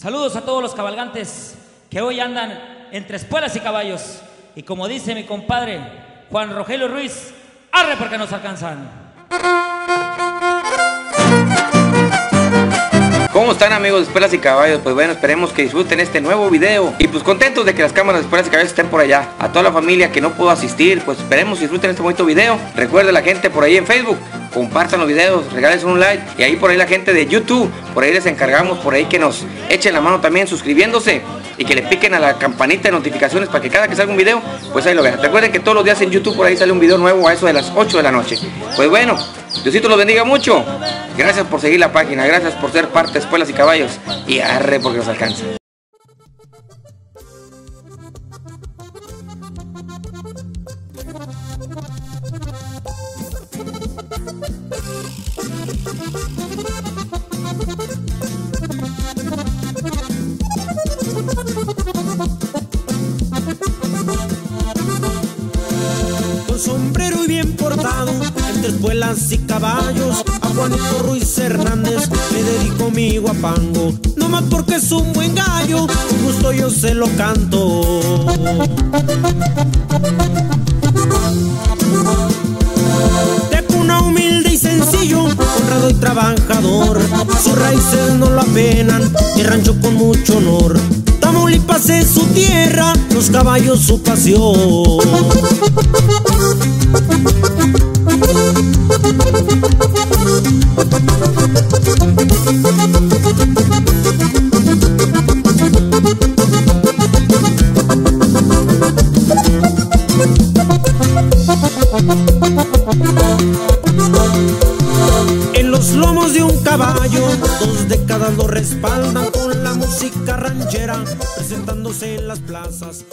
Saludos a todos los cabalgantes que hoy andan entre espuelas y caballos. Y como dice mi compadre Juan Rogelio Ruiz, arre porque nos alcanzan. ¿Cómo están amigos de Espuelas y Caballos? Pues bueno, esperemos que disfruten este nuevo video Y pues contentos de que las cámaras de Espuelas y Caballos estén por allá A toda la familia que no pudo asistir, pues esperemos que disfruten este bonito video Recuerden la gente por ahí en Facebook Compartan los videos, regalen un like Y ahí por ahí la gente de YouTube Por ahí les encargamos, por ahí que nos echen la mano también suscribiéndose y que le piquen a la campanita de notificaciones para que cada que salga un video, pues ahí lo vean. Recuerden que todos los días en YouTube por ahí sale un video nuevo a eso de las 8 de la noche. Pues bueno, Diosito los bendiga mucho. Gracias por seguir la página, gracias por ser parte de Espuelas y Caballos. Y arre porque nos alcanza. Sombrero y bien portado, entre espuelas y caballos, a Juanito Ruiz Hernández le dedico mi guapango. No más porque es un buen gallo, con gusto yo se lo canto. De cuna humilde y sencillo, honrado y trabajador, sus raíces no lo apenan, y rancho con mucho honor. Tamaulipas es su tierra, los caballos su pasión. En los lomos de un caballo, dos décadas lo respaldan música ranchera, presentándose en las plazas,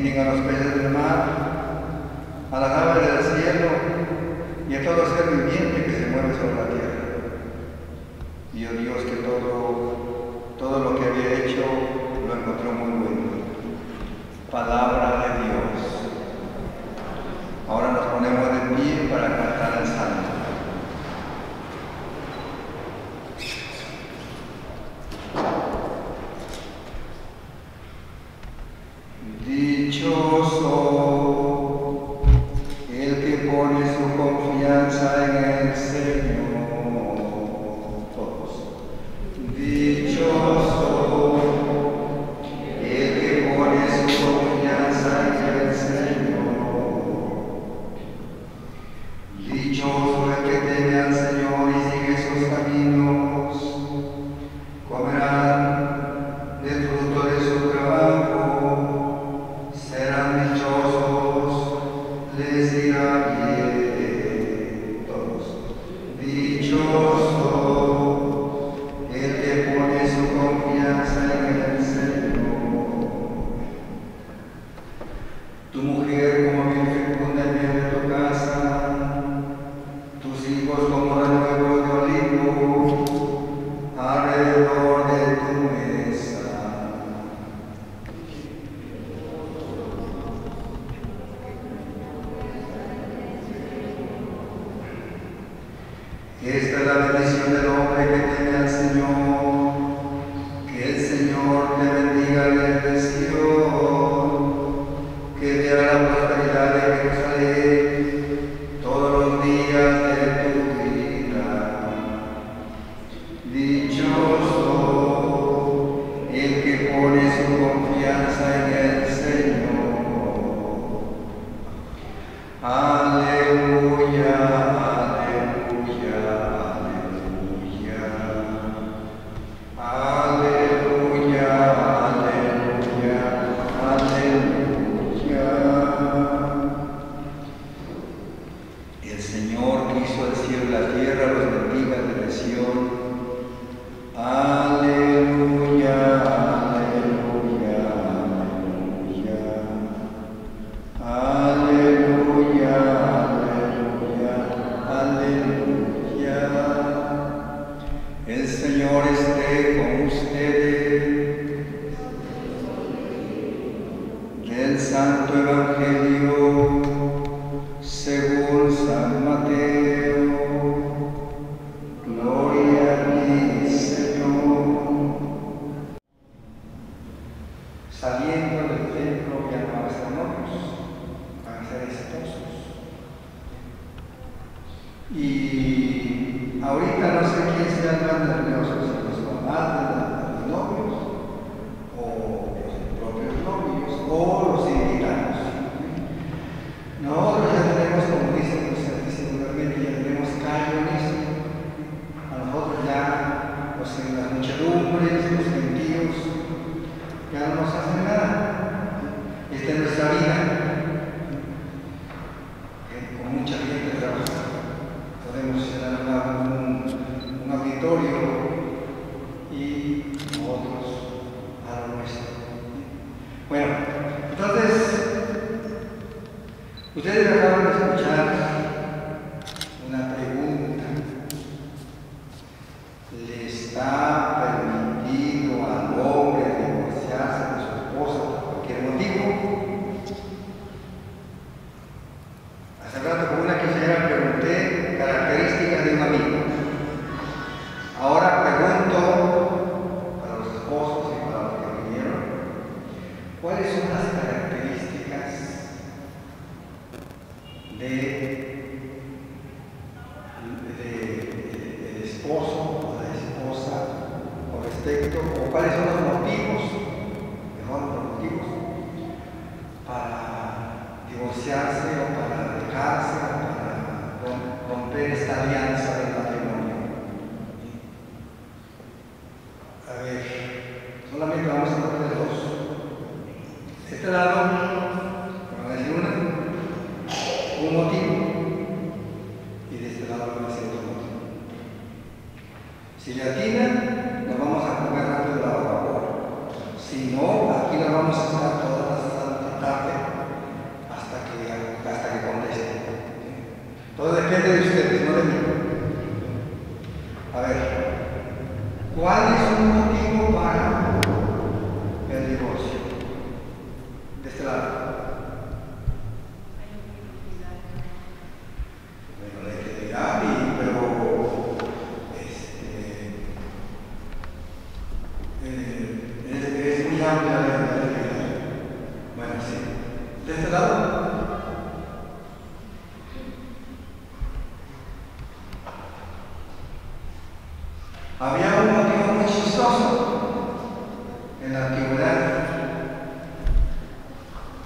miren a los peces del mar, a las aves del cielo y a todo ser viviente que se mueve sobre la tierra. Vio oh Dios que todo, todo lo que había hecho lo encontró muy bueno. Palabra de Dios. Ahora nos ponemos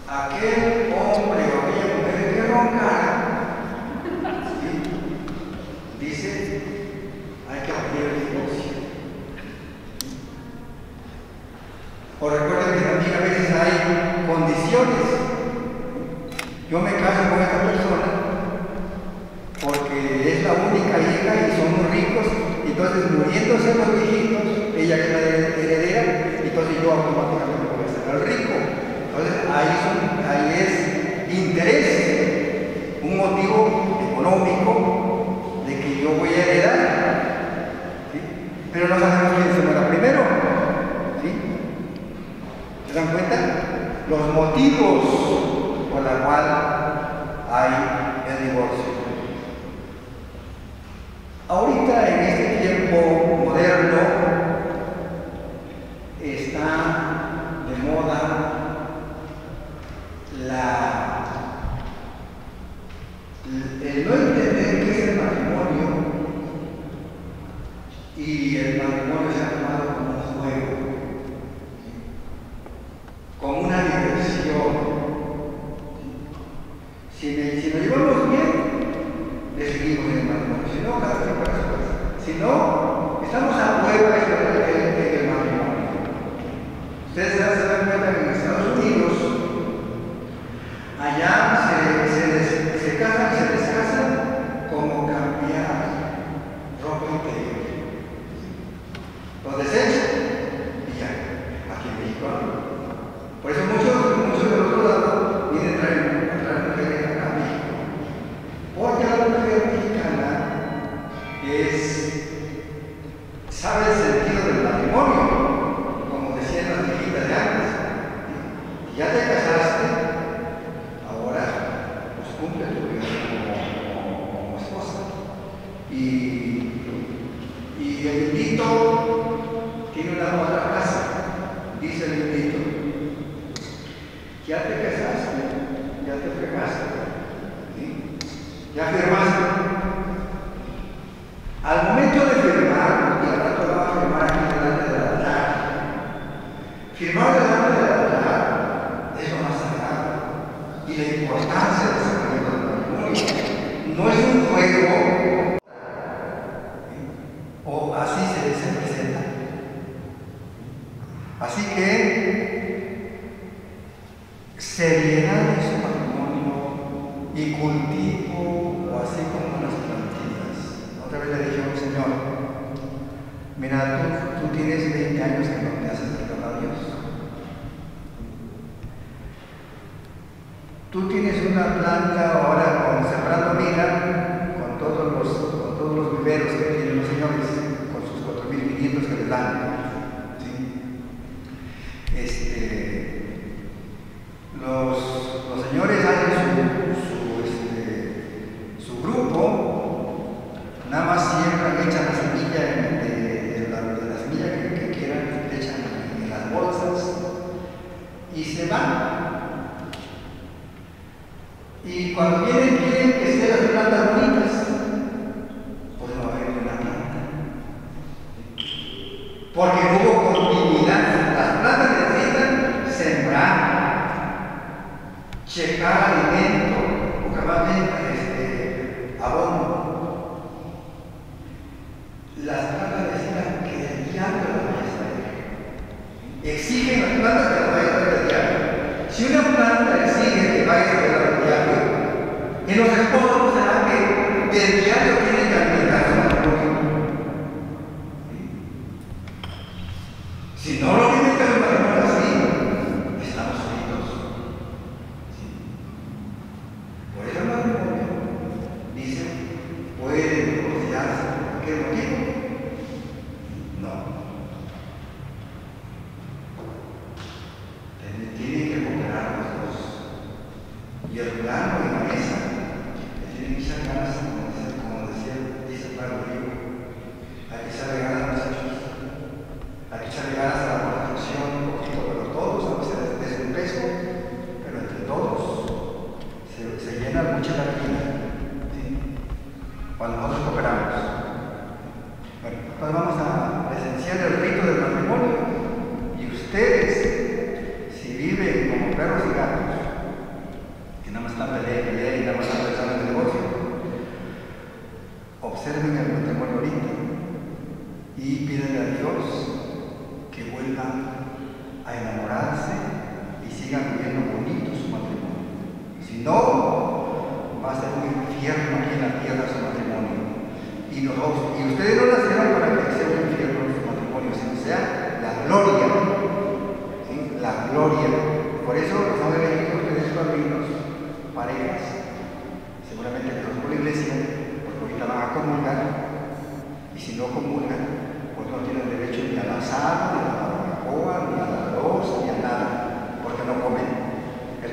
Aquel hombre o aquella mujer que qué dice: hay que abrir el divorcio. O recuerden que también a veces hay condiciones. Yo me caso con esta persona porque es la única hija y somos ricos. Entonces, muriéndose los hijitos, ella quiere abrir el entonces yo automáticamente voy a ser el rico. Entonces ahí, es interés, un motivo económico de que yo voy a heredar. Pero no sabemos quién se muera primero. ¿Se dan cuenta? Los motivos por la cual hay el divorcio.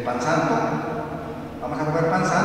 Pan santo, vamos a comer pan santo,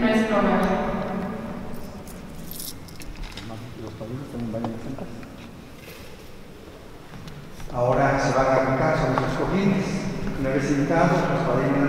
nuestro hogar. Ahora se van a arrancar sobre sus cojines. Una vez sentados, los padrinos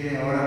quieren ahora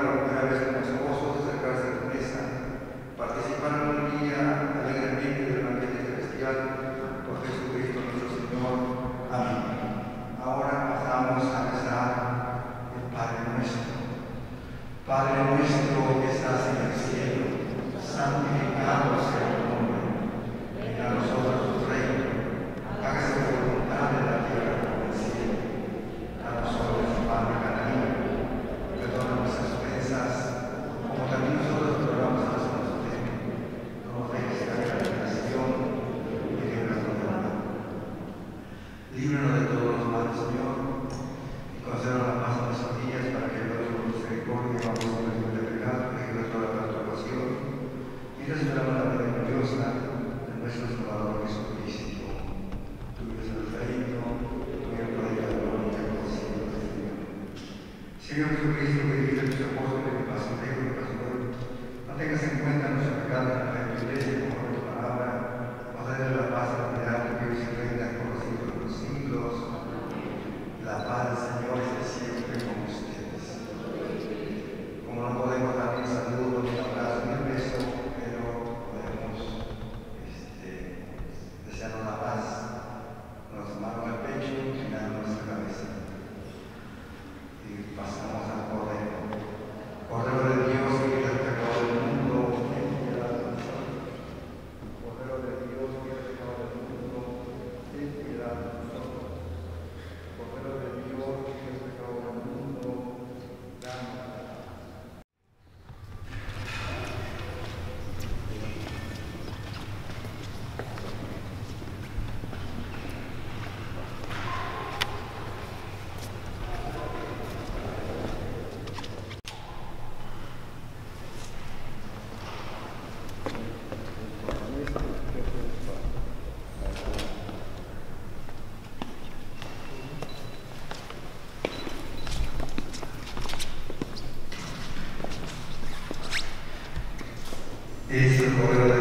Grazie.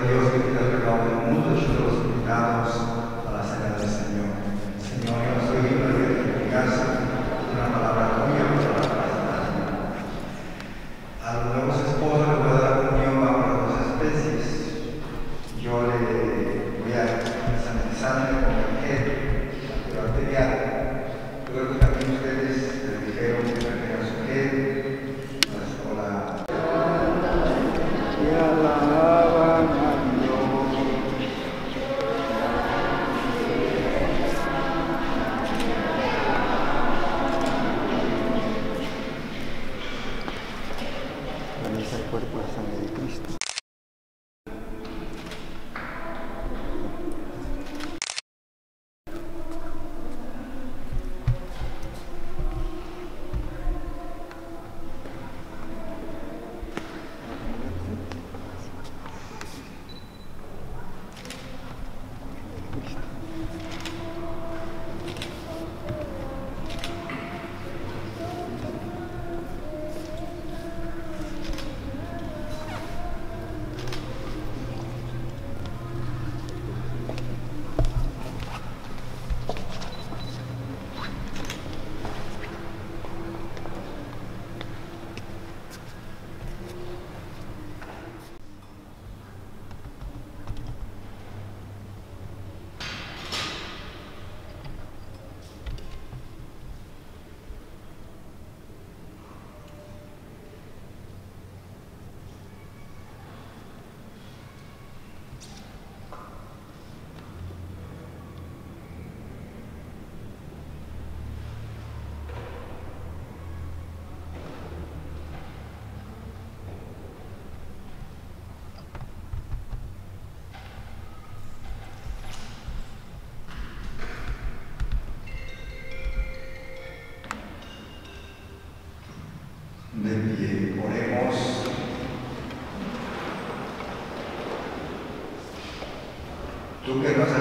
Tú que nos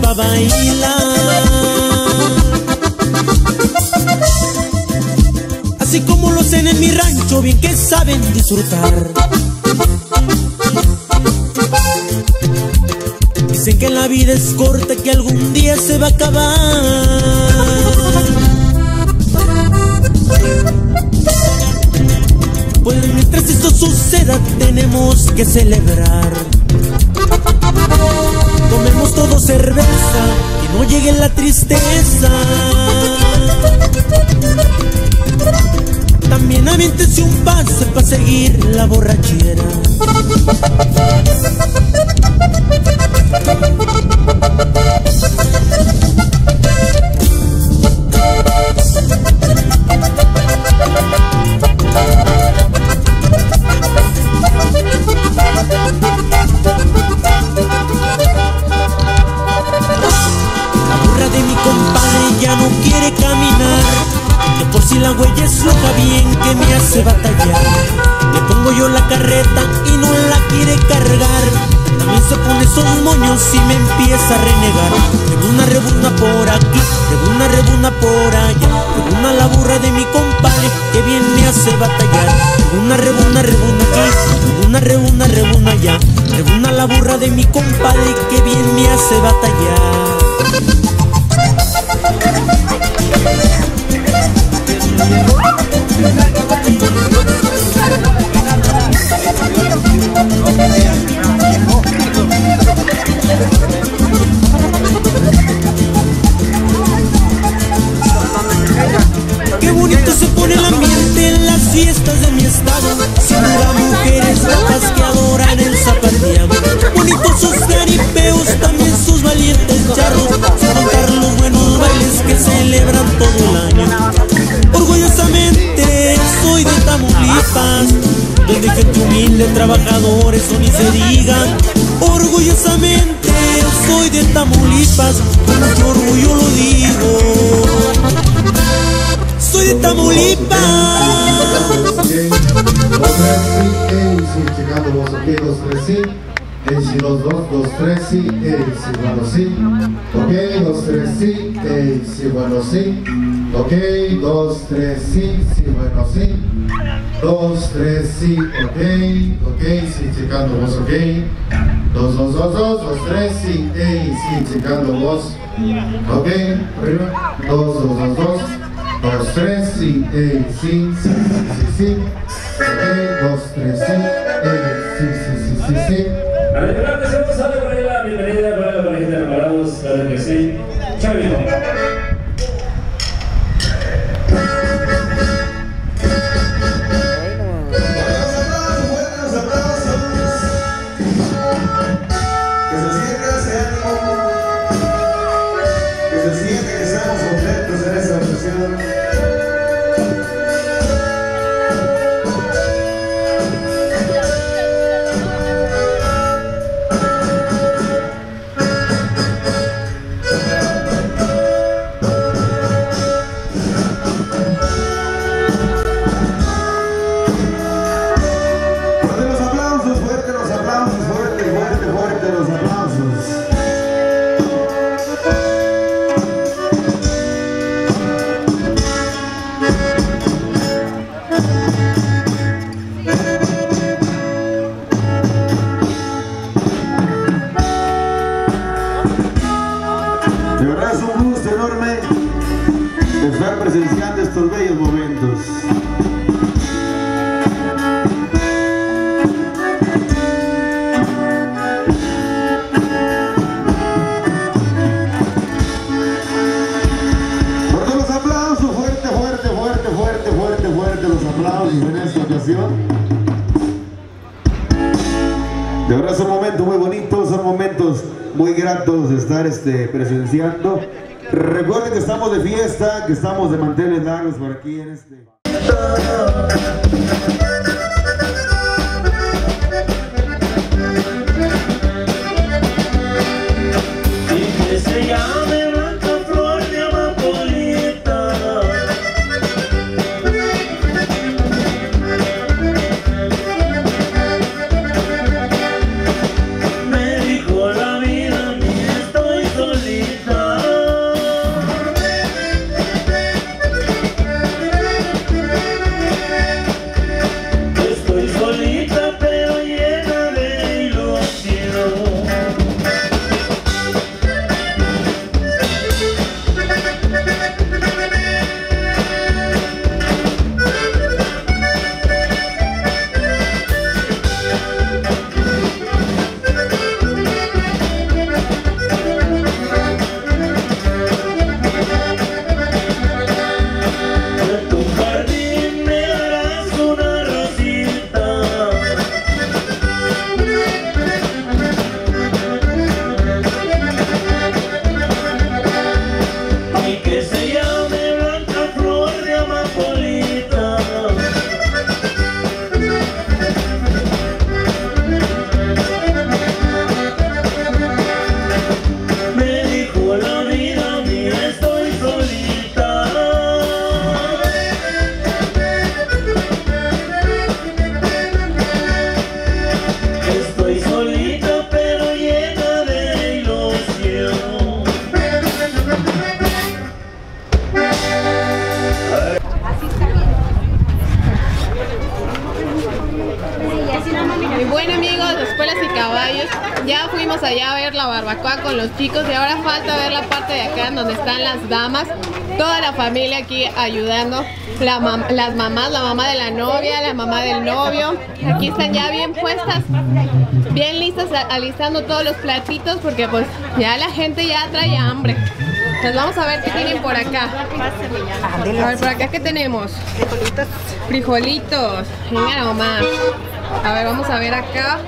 pa' bailar. Así como lo hacen en mi rancho, bien que saben disfrutar. Dicen que la vida es corta, que algún día se va a acabar. Pues mientras esto suceda tenemos que celebrar. Tomemos todo cerveza, que no llegue la tristeza. También aviéntese un pase para seguir la borrachera. Que me hace batallar. Le pongo yo la carreta y no la quiere cargar. También se pone esos moños y me empieza a renegar. Rebuna, rebuna por aquí, rebuna, rebuna por allá. Rebuna la burra de mi compadre que bien me hace batallar. Rebuna, rebuna, rebuna aquí, rebuna, rebuna, rebuna allá. Rebuna la burra de mi compadre que bien me hace batallar. Qué bonito se pone el ambiente en las fiestas de mi estado. Sin duda mujeres locas que adoran el zapateado. Bonitos sus caripeos, también sus valientes charros. Sin contar los buenos bailes que celebran todo el año. Orgullosamente soy de Tamaulipas, donde gente humilde, trabajadores, o ni se digan. Orgullosamente soy de Tamaulipas, con mucho orgullo lo digo soy de Tamaulipas. Los ok, dos, tres, sí. Tres, sí. Bueno, sí. Ok, dos, tres, sí. Ey, si bueno, sí. Ok, dos, tres, sí. Sí, bueno, sí. Dos, tres, sí. Ok, ok, sí, checando vos, ok. Dos, dos, dos, dos, dos, tres, sí. Ey, sí, checando vos. Ok, arriba. Dos, dos, dos, dos. Dos, tres, sí, ey, sí, sí, sí, sí, sí. Ok, dos, tres, sí, ey, sí, sí, sí, sí, sí. Por ahí la bienvenida para la pareja de enamorados, claro que sí. Chavito. Este, presenciando. Recuerden que estamos de fiesta, que estamos de manteles largos por aquí en este... toda la familia aquí ayudando, la mam- las mamás, la mamá de la novia, la mamá del novio, aquí están ya bien puestas, bien listas, alistando todos los platitos porque pues ya la gente ya trae hambre. Pues vamos a ver qué tienen por acá. A ver, por acá qué tenemos. Frijolitos. Frijolitos. Venga nomás. A ver, vamos a ver acá.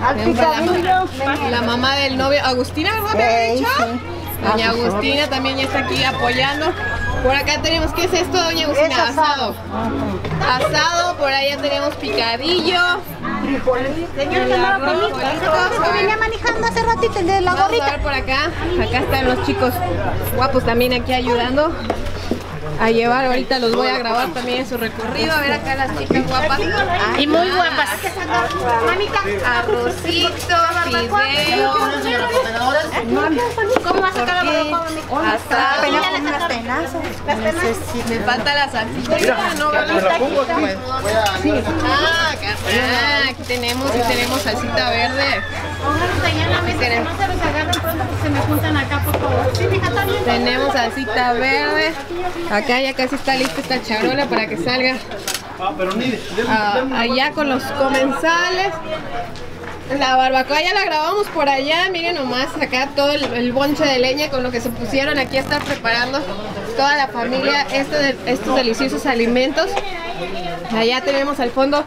La, la mamá del novio, Agustina, ¿verdad me había dicho? Doña Agustina también ya está aquí apoyando. Por acá tenemos, ¿qué es esto, doña Agustina? Asado. Asado, por allá tenemos picadillo. Señor, que no lo venía manejando hace ratito el de la Vamos a gorrita. ver por acá. Acá están los chicos guapos también aquí ayudando a llevar. Ahorita los voy a grabar también en su recorrido. A ver acá las chicas guapas. Y muy guapas. Arrocito, fideo. ¿Cómo vas a sacar la barbacoa, tenazas. Las tenazas. Me falta la salsita. No, ¿verdad? Sí. Ah. Aquí tenemos, aquí tenemos salsita verde. Tenemos. No se los agarran pronto porque se me juntan acá, por favor. Sí, mija, está bien. Tenemos salsita verde. Acá ya casi está lista esta charola para que salga ah, allá con los comensales. La barbacoa ya la grabamos por allá, miren nomás acá todo el, el bonche de leña con lo que se pusieron aquí a estar preparando toda la familia este estos deliciosos alimentos. Allá tenemos al fondo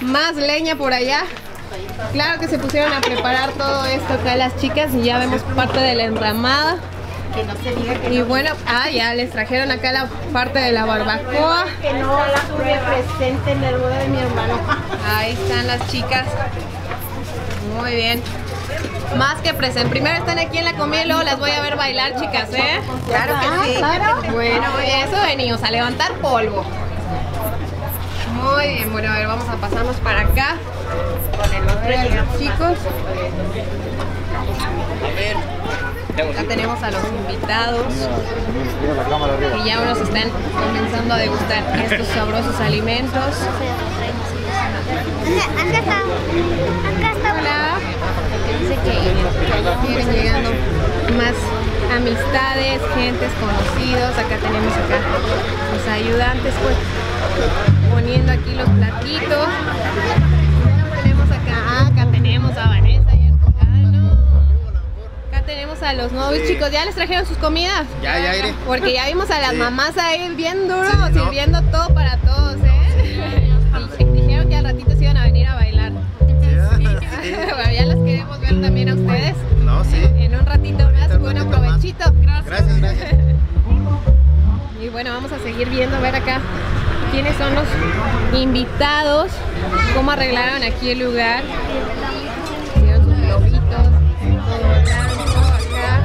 más leña por allá. Claro que se pusieron a preparar todo esto acá las chicas y ya vemos parte de la enramada. Que no se diga que Y bueno, ah, ya les trajeron acá la parte de la barbacoa. que no la tuve presente en la boda de mi hermano. Ahí están las chicas. Muy bien. Más que presente. Primero están aquí en la comida y luego las voy a ver bailar, chicas, ¿eh? Claro que sí. Bueno, muy bien, eso venimos, a levantar polvo. Bueno, a ver, vamos a pasarnos para acá. Con el otro los chicos. Acá tenemos a los invitados. Y ya unos están comenzando a degustar estos sabrosos alimentos. Acá está. Acá está. Hola. Dice que vienen llegando más amistades, gentes conocidos. Acá tenemos acá los ayudantes pues poniendo aquí los platitos. Tenemos acá, ah, acá tenemos a Vanessa y. Acá tenemos a los novios chicos. ¿Ya les trajeron sus comidas? Ya, ya iré. Porque ya vimos a las Sí. mamás ahí bien duro, Sí, ¿no? sirviendo todo para todos, ¿eh? Dijeron que al ratito se iban a venir a bailar. bueno, ya las queremos ver también a ustedes. No, sí. En un ratito más. Bueno, provechito. Gracias, gracias. Y bueno, vamos a seguir viendo, a ver acá quiénes son los invitados, cómo arreglaron aquí el lugar. Hicieron sus globitos, todo blanco acá.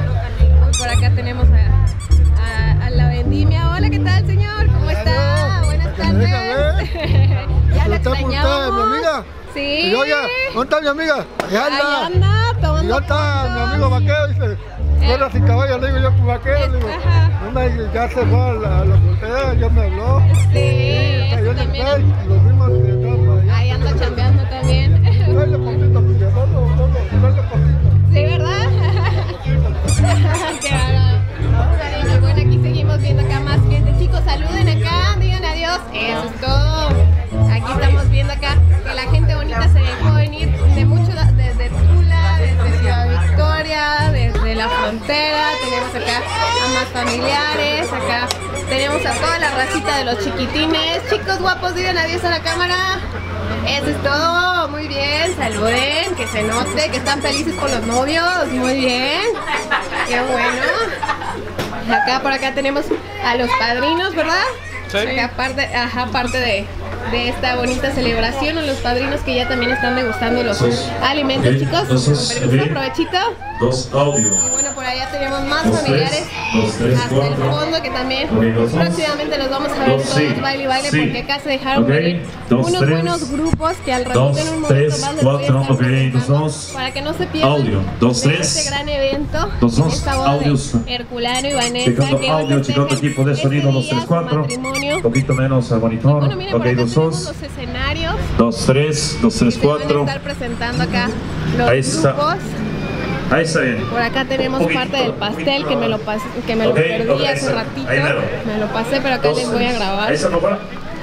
Uy, por acá tenemos a, a- a la vendimia. Hola, ¿qué tal, señor? ¿Cómo está? Buenas tardes. ya la ¿Está por usted, mi amiga? Sí. Y oye, ¿dónde está mi amiga? Allá anda. Anda, Y tomando ¿dónde está mi amigo vaquero? Dice, fuera sin caballo, le digo yo con vaquero, le digo. Me, ya se fue a la, a la frontera, ya me habló. Sí, eso yo también. play, los mismos por allá. Ahí anda chambeando también. Tráele poquito, mi no, no, no, tráele poquito. Sí, ¿verdad? Qué. Y bueno, aquí seguimos viendo acá más gente. Chicos, saluden acá, digan adiós. Eso es todo. Aquí estamos viendo acá que la gente bonita se dejó venir de mucho, desde Tula, desde Ciudad Victoria, la frontera. Tenemos acá a más familiares, acá tenemos a toda la racita de los chiquitines. Chicos guapos, digan adiós a la cámara. Eso es todo, muy bien, saluden, que se note que están felices con los novios, muy bien, qué bueno. Acá por acá tenemos a los padrinos, ¿verdad? Sí. Acá parte, ajá, parte de, de esta bonita celebración, los padrinos que ya también están degustando los Entonces, alimentos, ok, chicos. entonces, ok. provechito. Dos audio. Y bueno, por allá tenemos más Dos, familiares tres, dos, tres, hasta el cuatro. fondo que también dos, próximamente los vamos a ver Dos, todos sí, baile y baile sí. porque acá se dejaron Ok, venir dos, unos tres, buenos grupos que al ratito Dos, en un momento tres, más les voy a cuatro, estar para que no se pierdan Audio, dos, de tres. este gran evento Dos, dos, esta boda de audios. Herculano y Vanessa Checando audio, checando equipo de este sonido, dos, tres, cuatro. Un poquito menos al monitor. Bueno, miren, ok, dos, dos. los escenarios Dos, tres, dos, tres, se van a cuatro. estar presentando acá los Ahí está. grupos. Ahí está bien. Por acá tenemos Poquito, parte del pastel que me lo pasé, que me Ok, lo perdí ok, ahí hace ratito. Me lo pasé, pero acá Dos, les voy a grabar. Ahí está, papá.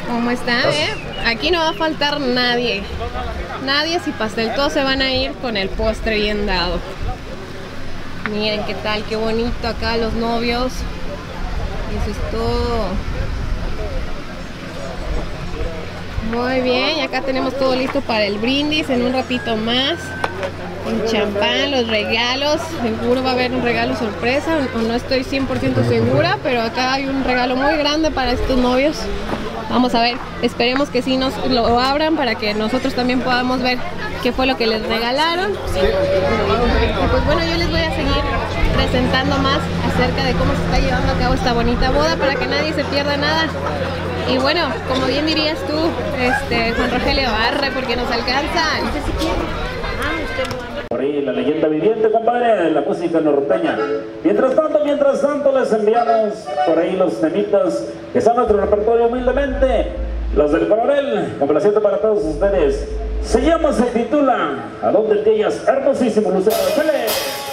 ¿Cómo están, eh? Aquí no va a faltar nadie. Nadie sin pastel. Todos se van a ir con el postre bien dado. Miren qué tal, qué bonito acá los novios. Eso es todo. Muy bien, y acá tenemos todo listo para el brindis en un ratito más. El champán, los regalos. Seguro va a haber un regalo sorpresa, o no estoy 100% segura, pero acá hay un regalo muy grande para estos novios. Vamos a ver, esperemos que sí nos lo abran para que nosotros también podamos ver qué fue lo que les regalaron. Pues bueno, yo les voy a seguir presentando más acerca de cómo se está llevando a cabo esta bonita boda para que nadie se pierda nada. Y bueno, como bien dirías tú, este, Juan Rogelio, arre porque nos alcanza. No sé si quiere. Por ahí la leyenda viviente, compadre, la música norteña. Mientras tanto, mientras tanto, les enviamos por ahí los temitas que están nuestro repertorio humildemente. Los del coronel, complaciente para todos ustedes. Se llama, se titula ¿A dónde te hallas? Hermosísimo, Lucero. ¡Chale!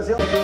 cerro en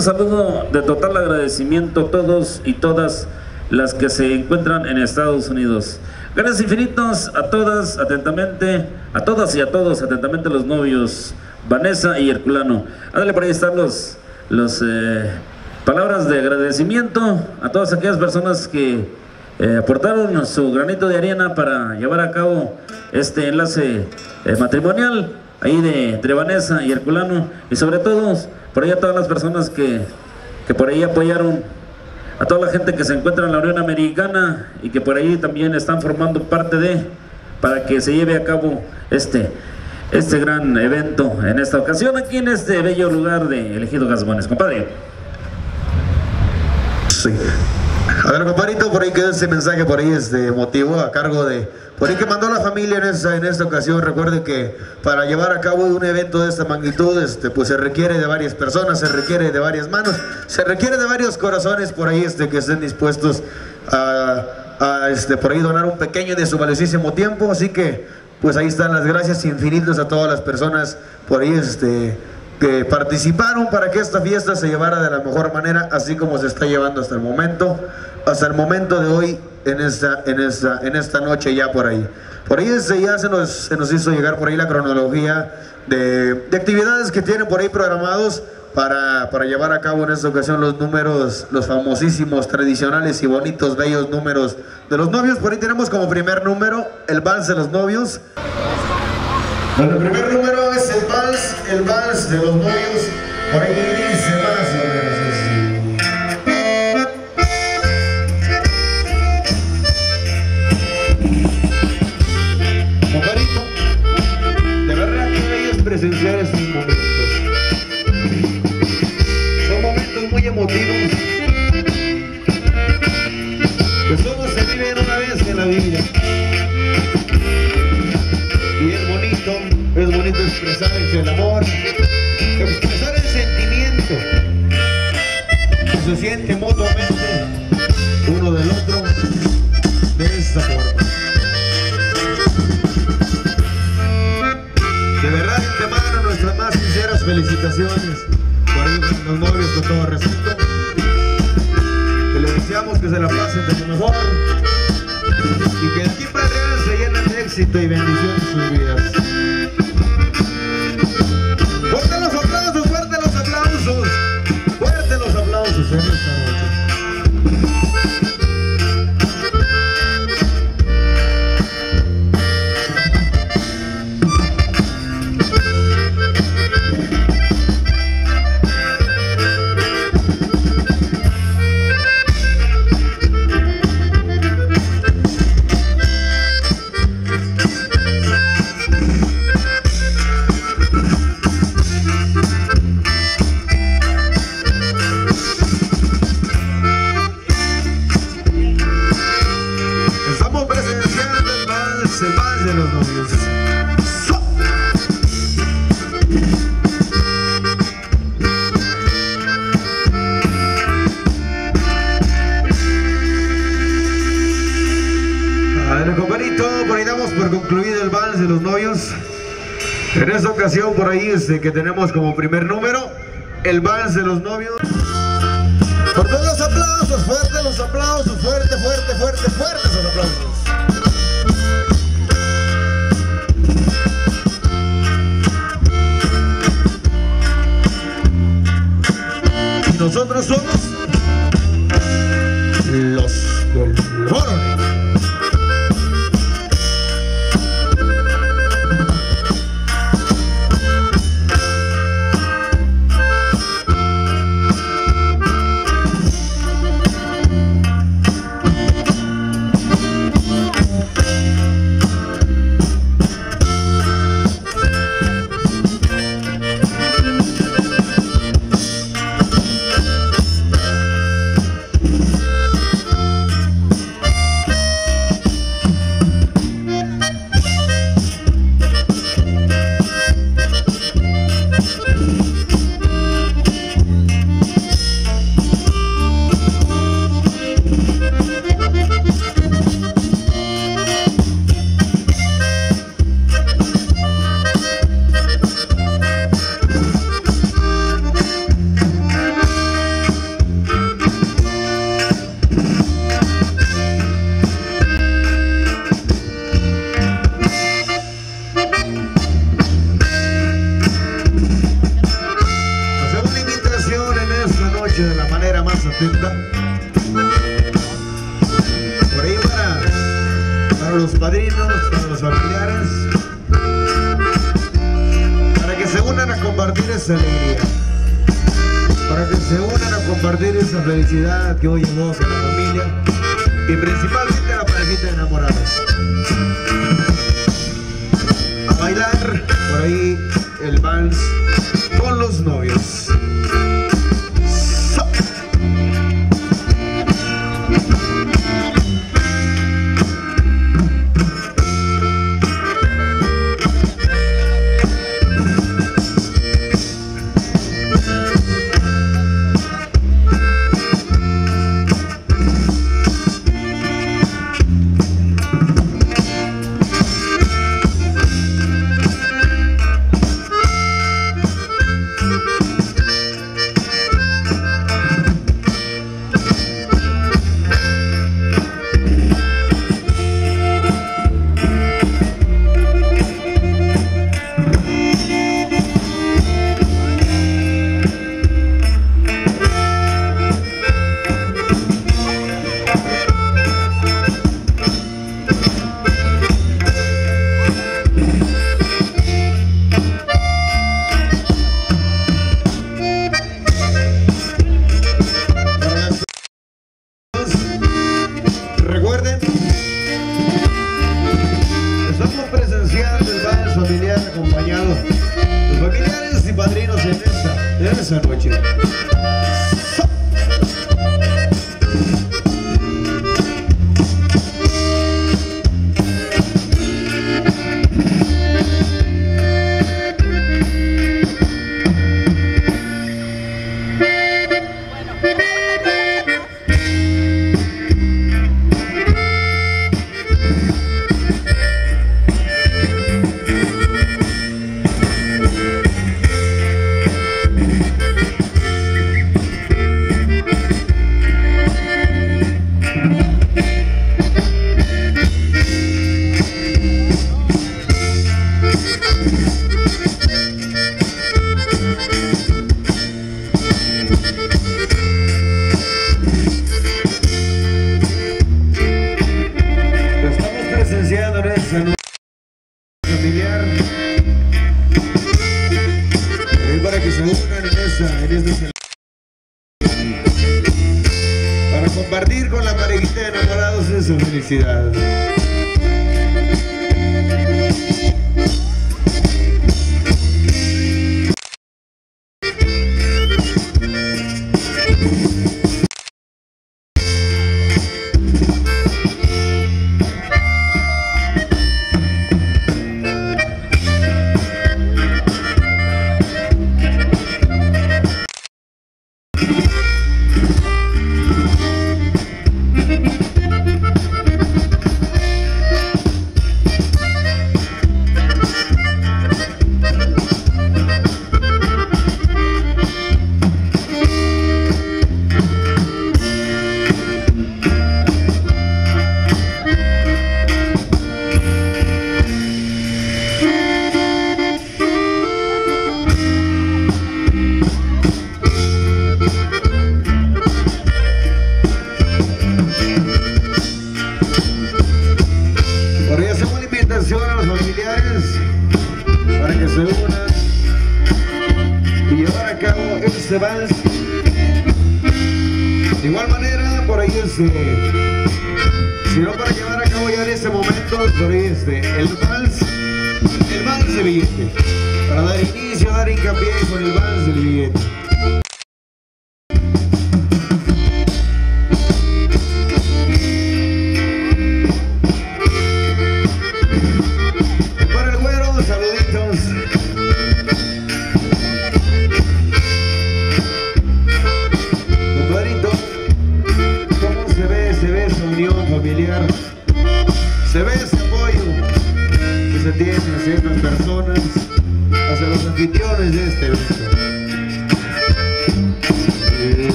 un saludo de total agradecimiento a todos y todas las que se encuentran en Estados Unidos. Gracias infinitos a todas, atentamente, a todas y a todos, atentamente los novios, Vanessa y Herculano. Ándale, por ahí están los, los eh, palabras de agradecimiento a todas aquellas personas que eh, aportaron su granito de arena para llevar a cabo este enlace eh, matrimonial ahí de entre Vanessa y Herculano y sobre todo por ahí a todas las personas que, que por ahí apoyaron a toda la gente que se encuentra en la Unión Americana y que por ahí también están formando parte de para que se lleve a cabo este este gran evento en esta ocasión aquí en este bello lugar de Elegido Gasbones, compadre. Sí. A ver, compadrito, por ahí quedó ese mensaje por ahí este motivo a cargo de por ahí que mandó la familia en esta, en esta ocasión. Recuerde que para llevar a cabo un evento de esta magnitud, este, pues se requiere de varias personas, se requiere de varias manos, se requiere de varios corazones por ahí este, que estén dispuestos a, a, este, por ahí donar un pequeño de su valiosísimo tiempo. Así que, pues ahí están las gracias infinitas a todas las personas por ahí este, que participaron para que esta fiesta se llevara de la mejor manera, así como se está llevando hasta el momento, hasta el momento de hoy en esta, en esta, en esta noche ya por ahí. Por ahí este, ya se nos, se nos hizo llegar por ahí la cronología de, de actividades que tienen por ahí programados para, para, llevar a cabo en esta ocasión los números, los famosísimos, tradicionales y bonitos, bellos números de los novios. Por ahí tenemos como primer número el vals de los novios. Bueno, el primer número es el vals, el vals de los novios. Por ahí dice emotivos. Que solo se viven una vez en la vida. Y es bonito, es bonito expresar el amor, expresar el sentimiento que se siente mutuamente uno del otro de esta forma. De verdad, de antemano, nuestras más sinceras felicitaciones los novios con todo respeto. Que les deseamos que se la pasen de lo mejor y que de aquí para adelante se llenen de éxito y bendición en sus vidas. Fuerte los aplausos, fuerte los aplausos, fuerte los aplausos en esta noche. 15 que tenemos como primer número, el Vans de los novios. Por todos los aplausos, fuerte los aplausos, fuerte, fuerte, fuerte, fuertes los aplausos.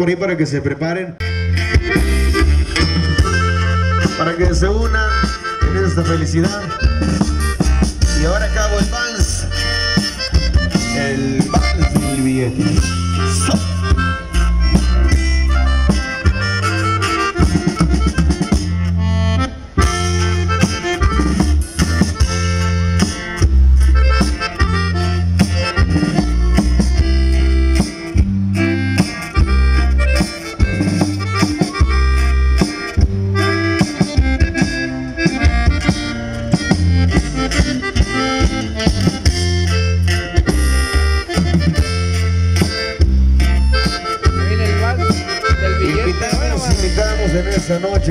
por ahí para que se preparen. Para que se unan en esta felicidad. Y ahora acabo el vals. El vals y el billete.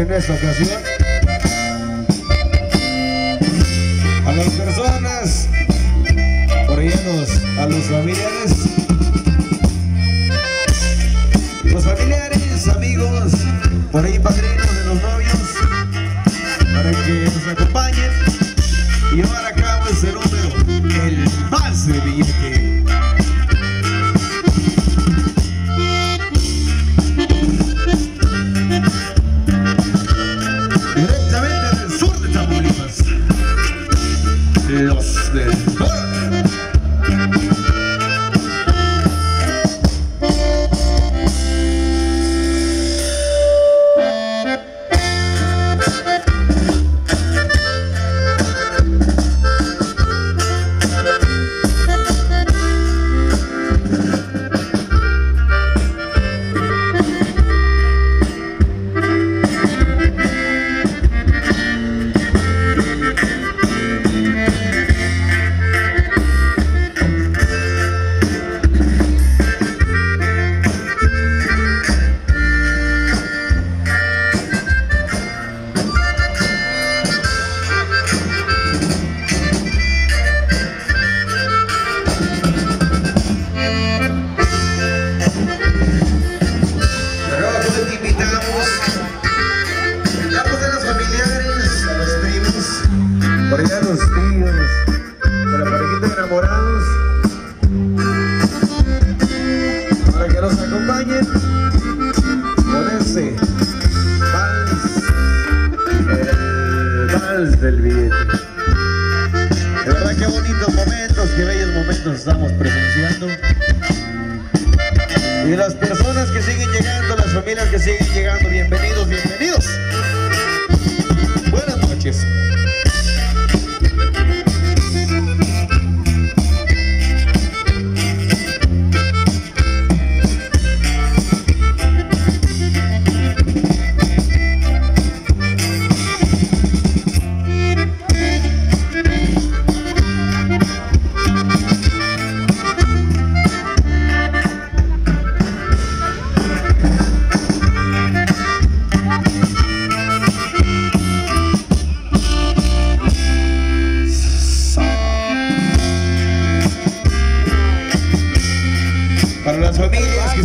en esta ocasión.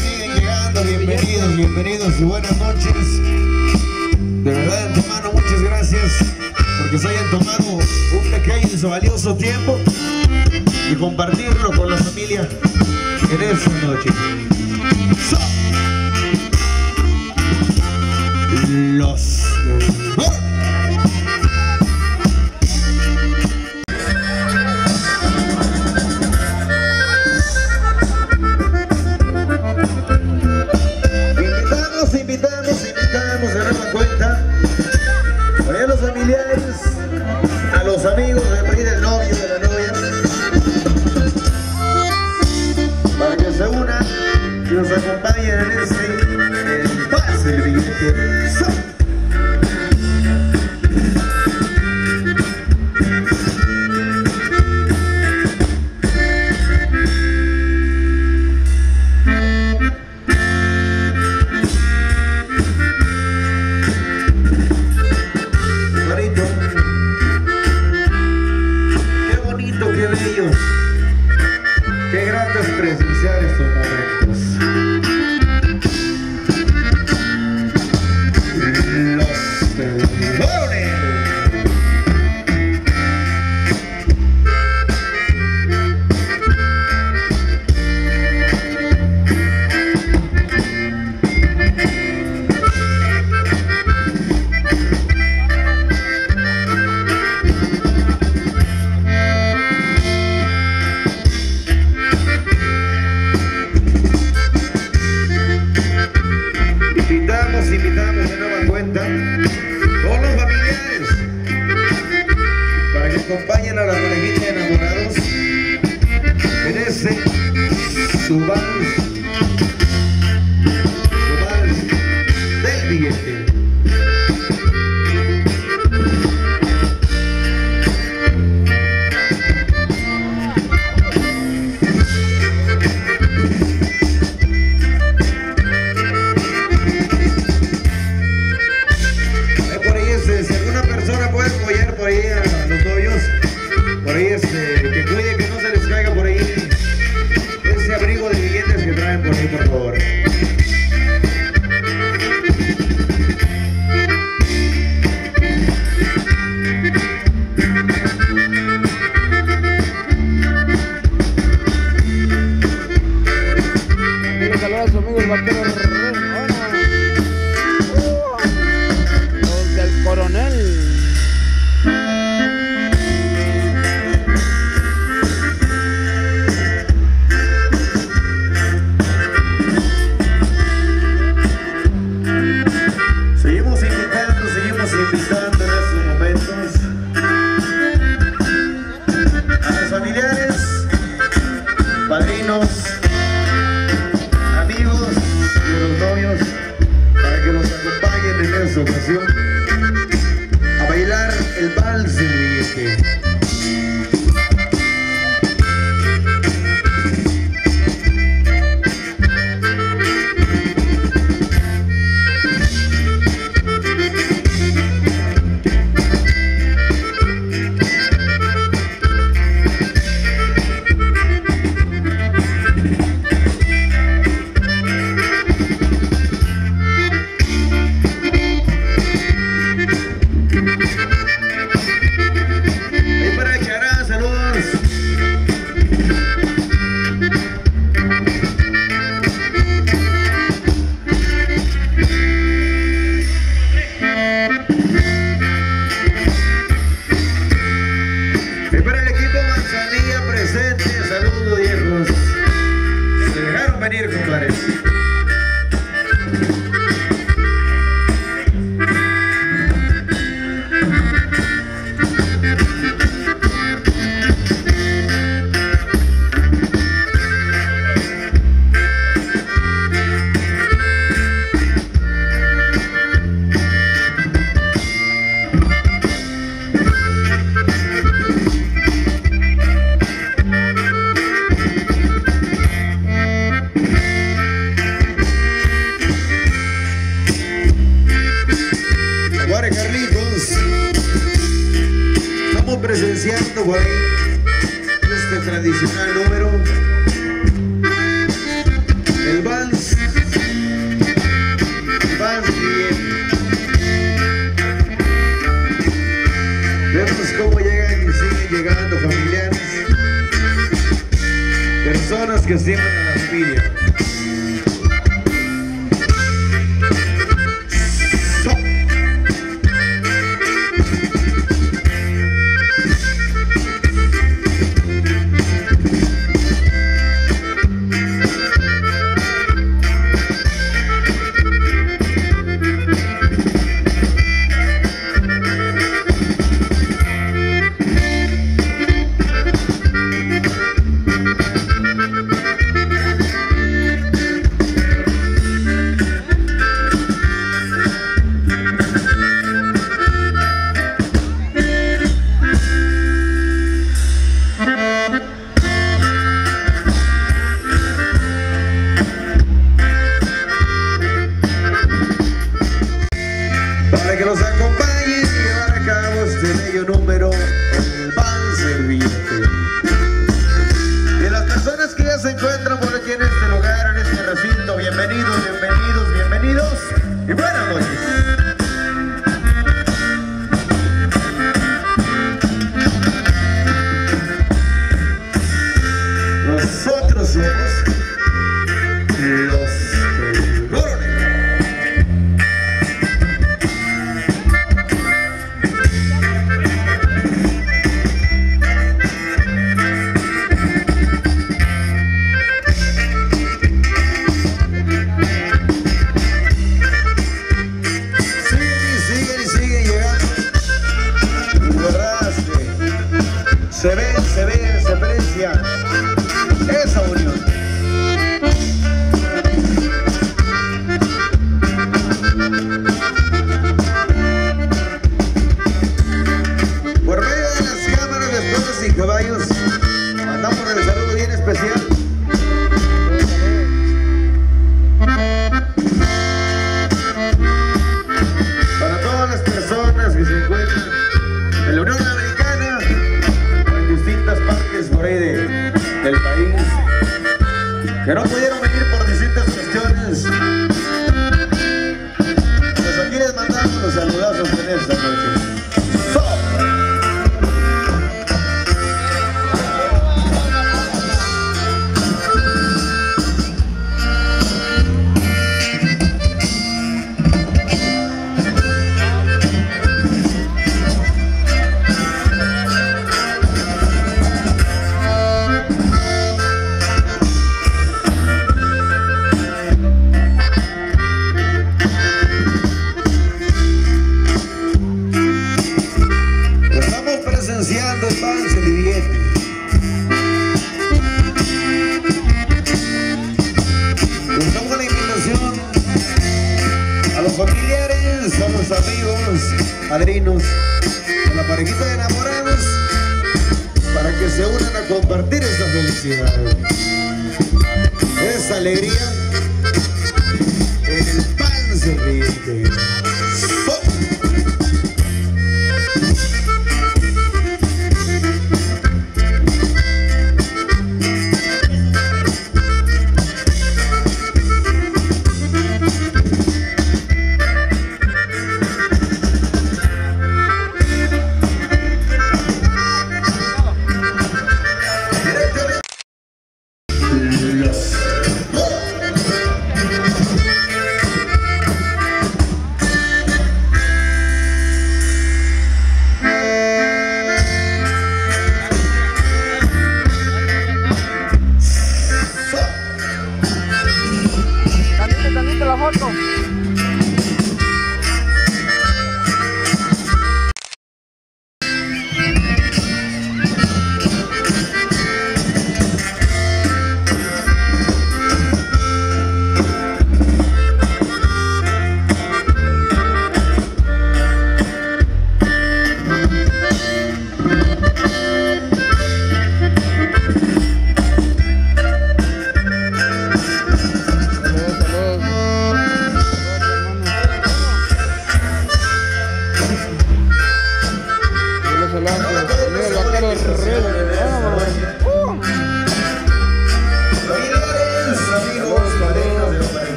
siguen llegando, bienvenidos, bienvenidos y buenas noches. De verdad, hermano, muchas gracias porque se hayan tomado un pequeño y valioso tiempo y compartirlo con la familia en esta noche. So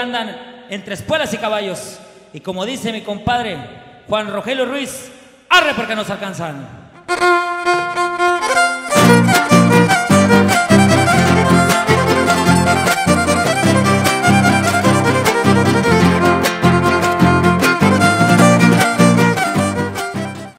andan entre espuelas y caballos. Y como dice mi compadre Juan Rogelio Ruiz, arre porque nos alcanzan.